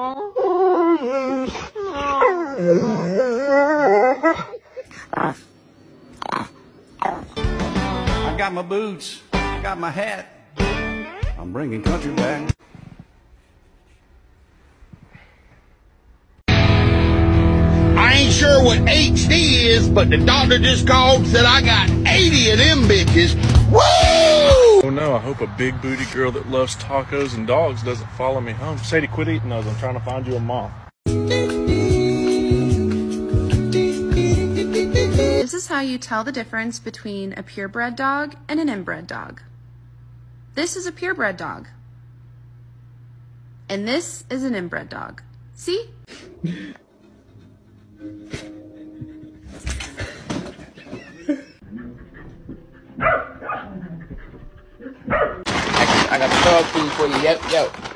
I got my boots, I got my hat. I'm bringing country back. I ain't sure what HD is, but the doctor just called said I got 80 of them bitches. Oh I hope a big booty girl that loves tacos and dogs doesn't follow me home. Sadie, quit eating those. I'm trying to find you a mom. This is how you tell the difference between a purebred dog and an inbred dog. This is a purebred dog. And this is an inbred dog. See? I got the food for you. Yep, yep.